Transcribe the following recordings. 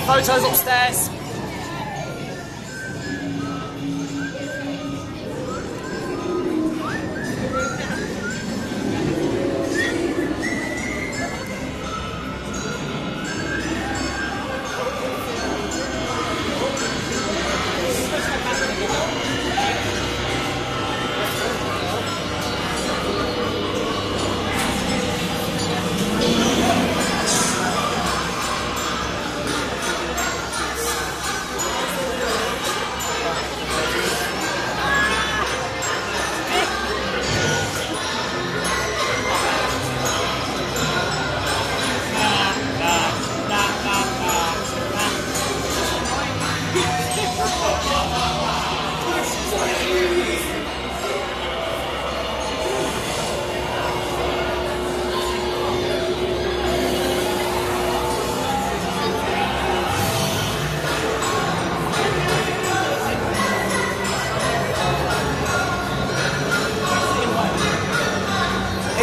photos upstairs.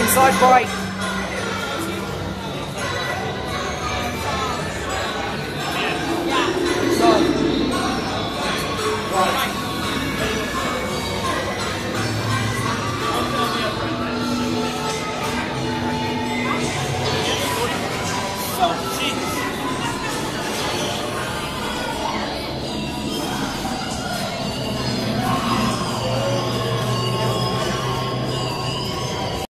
Inside break.